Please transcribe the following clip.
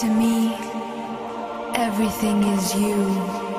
To me, everything is you.